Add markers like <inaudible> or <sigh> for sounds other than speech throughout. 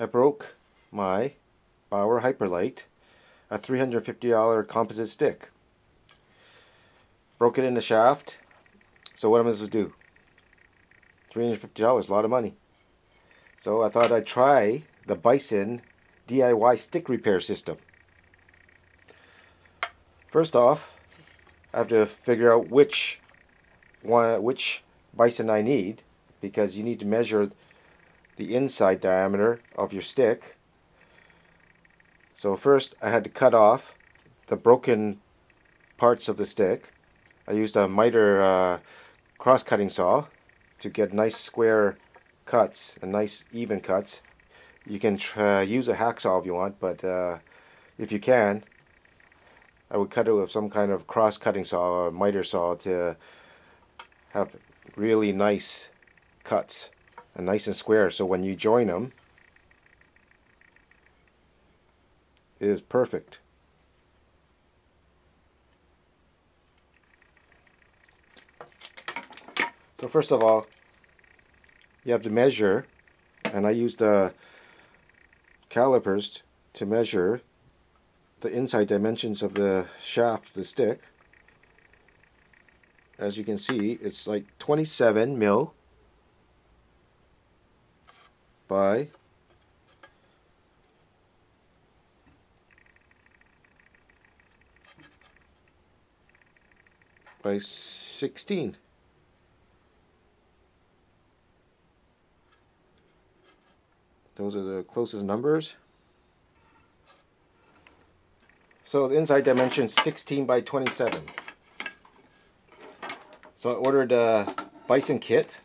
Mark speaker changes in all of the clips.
Speaker 1: I broke my Bauer Hyperlite, a $350 composite stick. Broke it in the shaft. So what am I supposed to do? $350, a lot of money. So I thought I'd try the Bison DIY stick repair system. First off, I have to figure out which one, which Bison I need because you need to measure the inside diameter of your stick. So first I had to cut off the broken parts of the stick. I used a miter uh, cross-cutting saw to get nice square cuts and nice even cuts. You can uh, use a hacksaw if you want, but uh, if you can, I would cut it with some kind of cross-cutting saw or miter saw to have really nice cuts and nice and square. So when you join them it is perfect. So first of all you have to measure and I used the calipers to measure the inside dimensions of the shaft of the stick. As you can see it's like 27 mil by by 16 those are the closest numbers so the inside dimension is 16 by 27. So I ordered a Bison kit.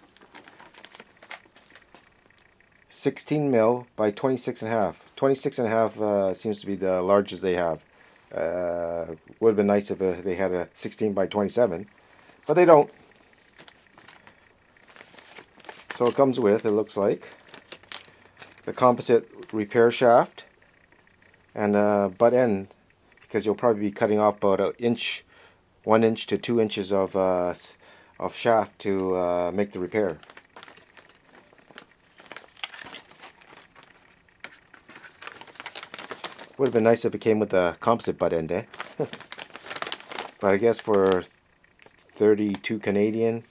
Speaker 1: 16 mil by 26 and a half. 26 and a half uh, seems to be the largest they have. Uh, would have been nice if uh, they had a 16 by 27, but they don't. So it comes with, it looks like, the composite repair shaft and a butt end because you'll probably be cutting off about an inch, one inch to two inches of uh, of shaft to uh, make the repair. Would have been nice if it came with a composite butt end, eh? <laughs> but I guess for 32 Canadian,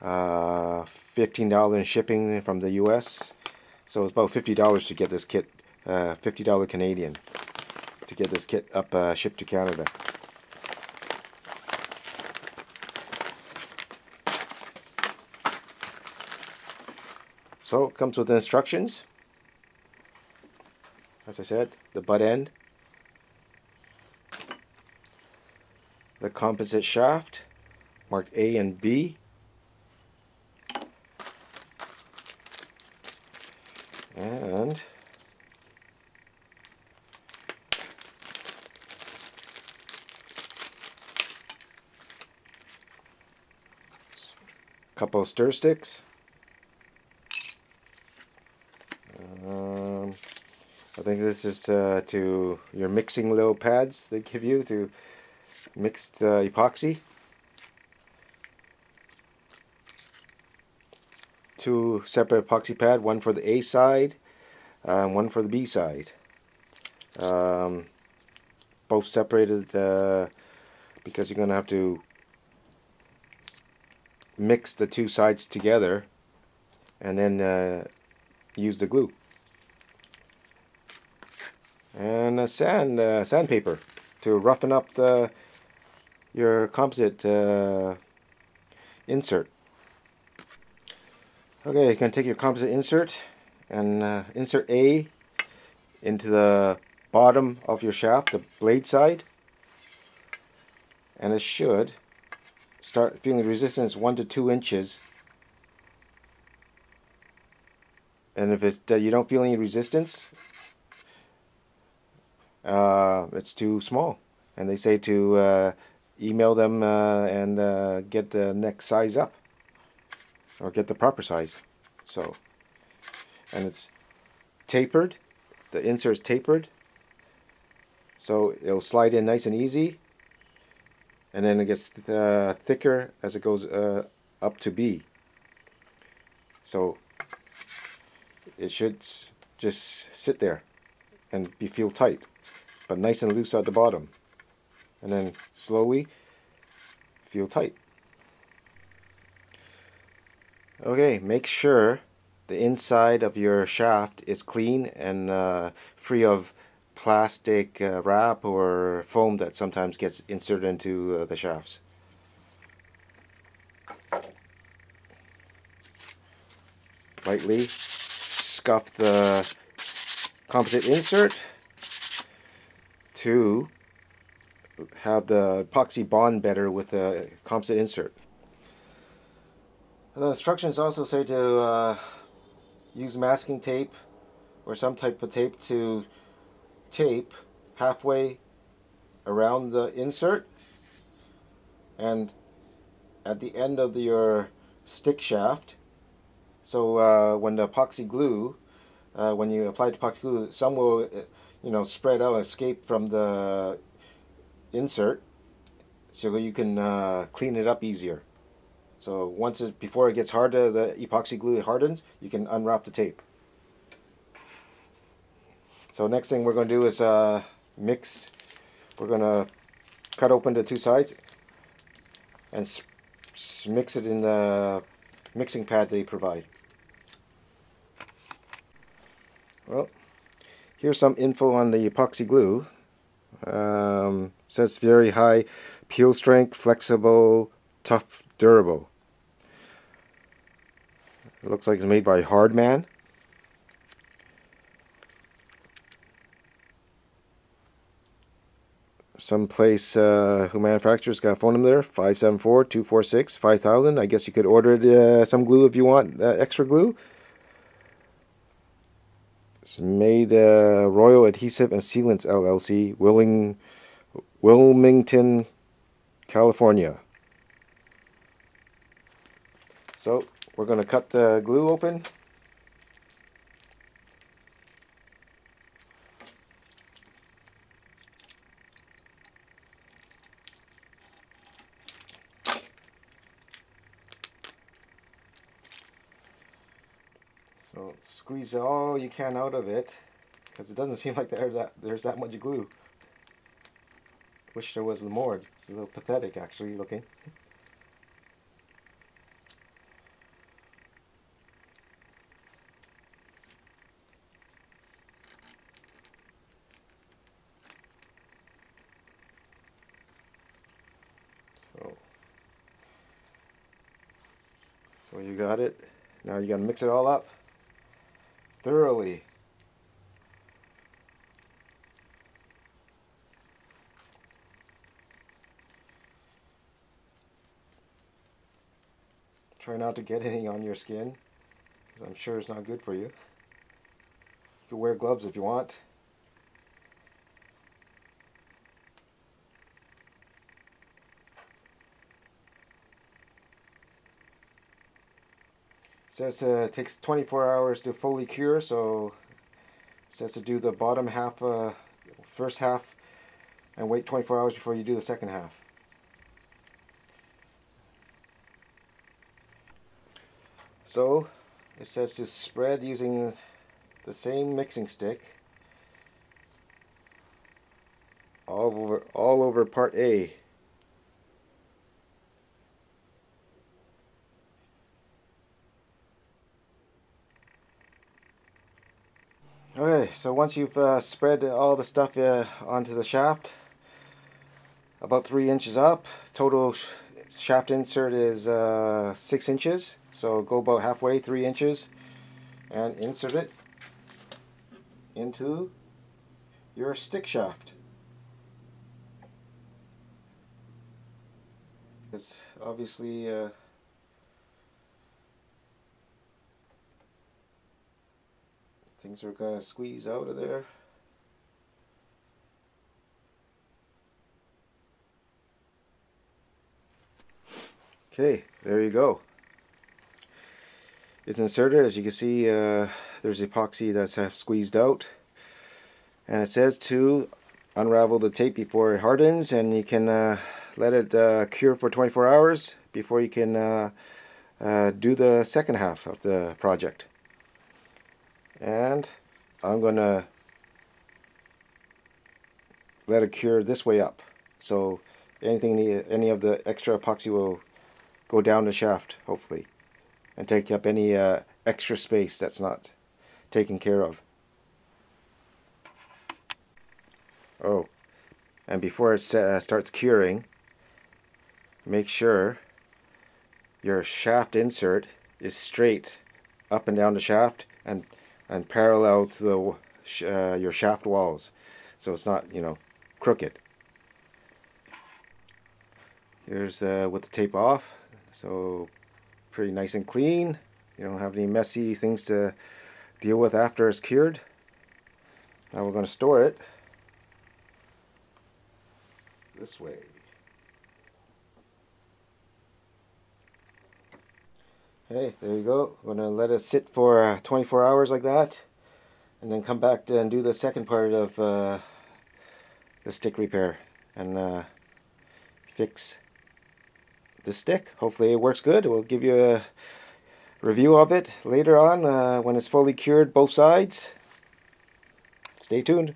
Speaker 1: uh, $15 in shipping from the US, so it's about $50 to get this kit, uh, $50 Canadian to get this kit up uh, shipped to Canada. So it comes with instructions. As I said, the butt end, the composite shaft, marked A and B, and couple stir sticks. Um, I think this is to, to, your mixing little pads they give you to mix the epoxy. Two separate epoxy pad, one for the A side and one for the B side. Um, both separated uh, because you're going to have to mix the two sides together and then uh, use the glue and sand uh, sandpaper to roughen up the your composite uh, insert. Okay you can take your composite insert and uh, insert A into the bottom of your shaft the blade side. And it should start feeling resistance one to two inches. And if it's uh, you don't feel any resistance uh, it's too small. And they say to uh, email them uh, and uh, get the next size up or get the proper size. So and it's tapered. The insert is tapered. So it'll slide in nice and easy. And then it gets uh, thicker as it goes up to B. So it should just sit there and be feel tight, but nice and loose at the bottom. And then slowly feel tight. Okay, make sure the inside of your shaft is clean and uh, free of plastic uh, wrap or foam that sometimes gets inserted into uh, the shafts. Lightly scuff the composite insert to have the epoxy bond better with the composite insert. The instructions also say to uh, use masking tape or some type of tape to tape halfway around the insert and at the end of the, your stick shaft so uh, when the epoxy glue uh, when you apply the epoxy glue some will uh, you know spread out escape from the insert so you can uh, clean it up easier so once it, before it gets hard, uh, the epoxy glue hardens, you can unwrap the tape. So next thing we're going to do is uh, mix. We're going to cut open the two sides and mix it in the mixing pad they provide. Well, here's some info on the epoxy glue. Um, says very high peel strength, flexible, tough, durable. It looks like it's made by Hardman. Some place uh, who manufactures got a phone number there 574 246 5000. I guess you could order uh, some glue if you want uh, extra glue. Made uh, Royal Adhesive and Sealants LLC, Willing, Wilmington, California. So we're going to cut the glue open. So squeeze all you can out of it because it doesn't <laughs> seem like there's that there's that much glue. Wish there was more. It's a little pathetic actually looking. So you got it. Now you got to mix it all up thoroughly. Try not to get any on your skin, because I'm sure it's not good for you. You can wear gloves if you want. Says uh, it takes 24 hours to fully cure, so it says to do the bottom half, uh, first half, and wait 24 hours before you do the second half. So it says to spread using the same mixing stick all over all over part A. Okay, so once you've uh, spread all the stuff uh, onto the shaft, about three inches up, total sh shaft insert is uh, six inches, so go about halfway, three inches, and insert it into your stick shaft. Because obviously Things are going to squeeze out of there. Okay, there you go. It's inserted. As you can see, uh, there's epoxy that's half squeezed out. And it says to unravel the tape before it hardens and you can uh, let it uh, cure for 24 hours before you can uh, uh, do the second half of the project and I'm gonna let it cure this way up. So anything, any of the extra epoxy will go down the shaft, hopefully, and take up any uh, extra space that's not taken care of. Oh, and before it uh, starts curing, make sure your shaft insert is straight up and down the shaft and and parallel to the uh, your shaft walls. So it's not you know crooked. Here's uh, with the tape off. So pretty nice and clean. You don't have any messy things to deal with after it's cured. Now we're going to store it this way Hey, there you go. Going to let it sit for uh, 24 hours like that. And then come back and do the second part of uh, the stick repair. And uh, fix the stick. Hopefully it works good. We'll give you a review of it later on uh, when it's fully cured both sides. Stay tuned.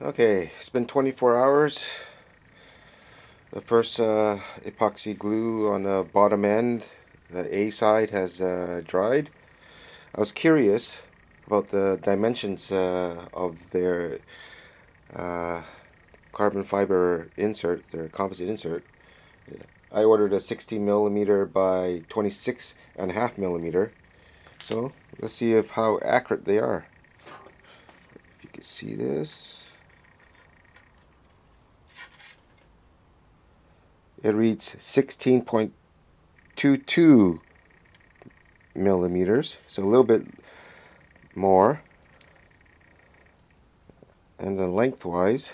Speaker 1: Okay, it's been 24 hours. The first uh, epoxy glue on the bottom end the A side has uh, dried. I was curious about the dimensions uh, of their uh, carbon fiber insert, their composite insert. I ordered a 60 millimeter by 26 and a half millimeter. So let's see if how accurate they are. If you can see this. It reads 16.2 0.22 millimeters, so a little bit more. And then lengthwise,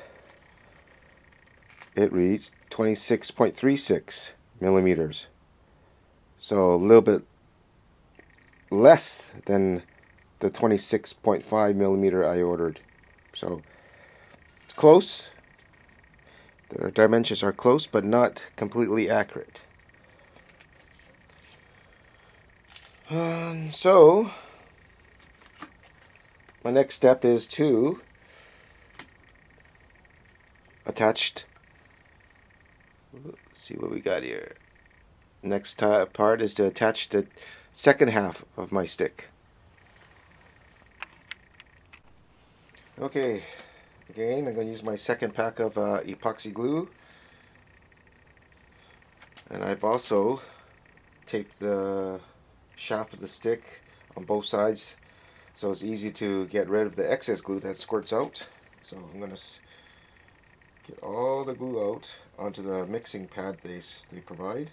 Speaker 1: it reads 26.36 millimeters. So a little bit less than the 26.5 millimeter I ordered. So it's close. The dimensions are close, but not completely accurate. Um, so, my next step is to attached. Let's see what we got here. Next part is to attach the second half of my stick. Okay, again, I'm going to use my second pack of uh, epoxy glue. And I've also taped the shaft of the stick on both sides so it's easy to get rid of the excess glue that squirts out. So I'm going to get all the glue out onto the mixing pad they, they provide.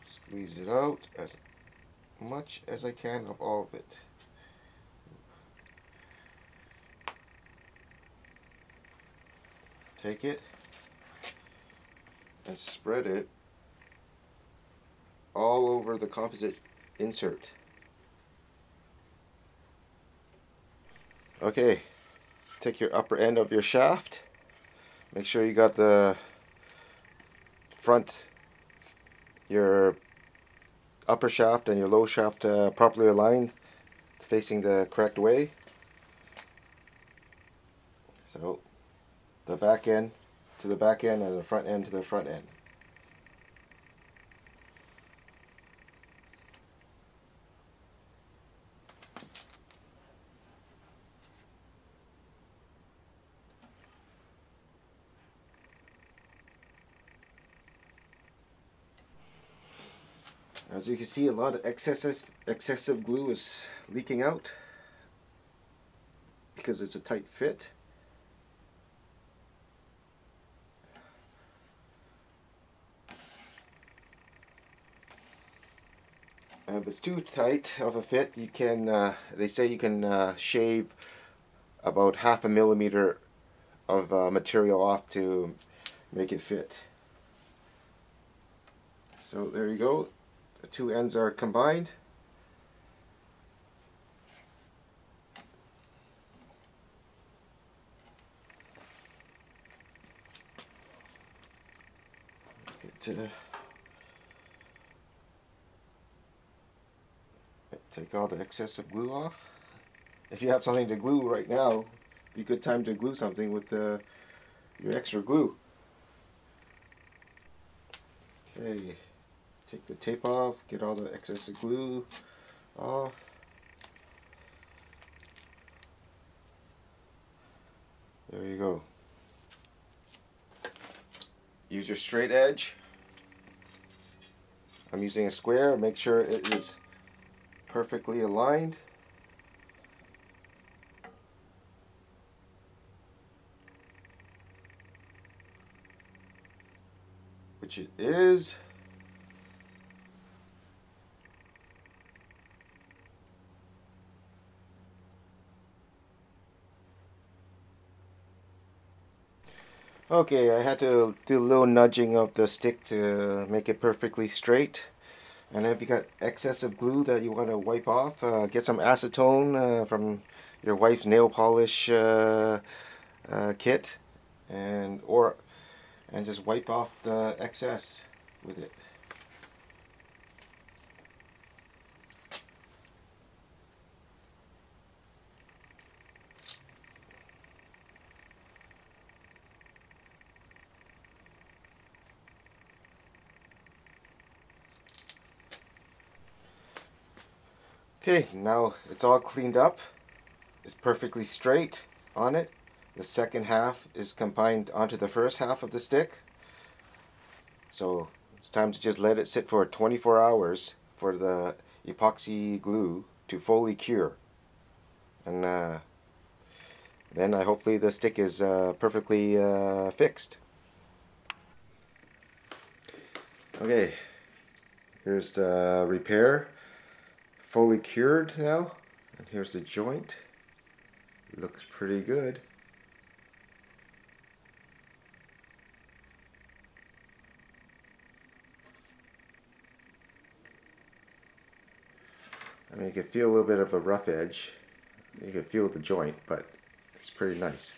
Speaker 1: Squeeze it out as much as I can of all of it. Take it and spread it all over the composite insert. Okay, take your upper end of your shaft. Make sure you got the front, your upper shaft and your low shaft uh, properly aligned, facing the correct way. So, the back end to the back end and the front end to the front end. As you can see, a lot of excessive, excessive glue is leaking out because it's a tight fit. And if it's too tight of a fit, you can, uh, they say you can uh, shave about half a millimeter of uh, material off to make it fit. So there you go. The two ends are combined. Get to take all the excess of glue off. If you have something to glue right now, be a good time to glue something with uh, your extra glue. Okay, take the tape off, get all the excess of glue off. There you go. Use your straight edge. I'm using a square, make sure it is perfectly aligned. Which it is. Okay, I had to do a little nudging of the stick to make it perfectly straight. And if you got excessive glue that you want to wipe off, uh, get some acetone uh, from your wife's nail polish uh, uh, kit, and or and just wipe off the excess with it. Okay, now it's all cleaned up. It's perfectly straight on it. The second half is combined onto the first half of the stick. So it's time to just let it sit for 24 hours for the epoxy glue to fully cure. And uh, then I hopefully the stick is uh, perfectly uh, fixed. Okay, here's the repair fully cured now. And here's the joint. looks pretty good. I mean, you can feel a little bit of a rough edge. You can feel the joint, but it's pretty nice.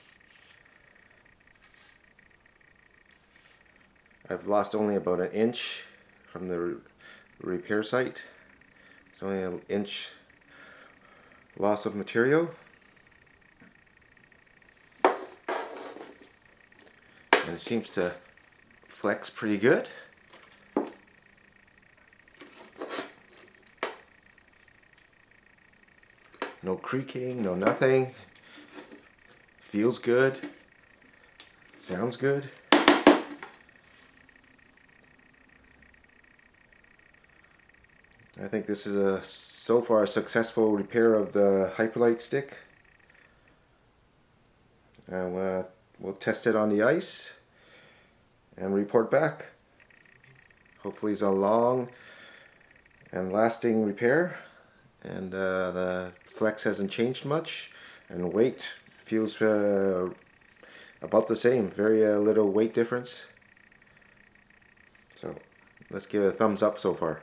Speaker 1: I've lost only about an inch from the re repair site. It's only an inch loss of material. And it seems to flex pretty good. No creaking, no nothing. Feels good. Sounds good. I think this is a so far successful repair of the Hyperlite stick. And uh, we'll test it on the ice and report back. Hopefully it's a long and lasting repair and uh, the flex hasn't changed much and weight feels uh, about the same very uh, little weight difference so let's give it a thumbs up so far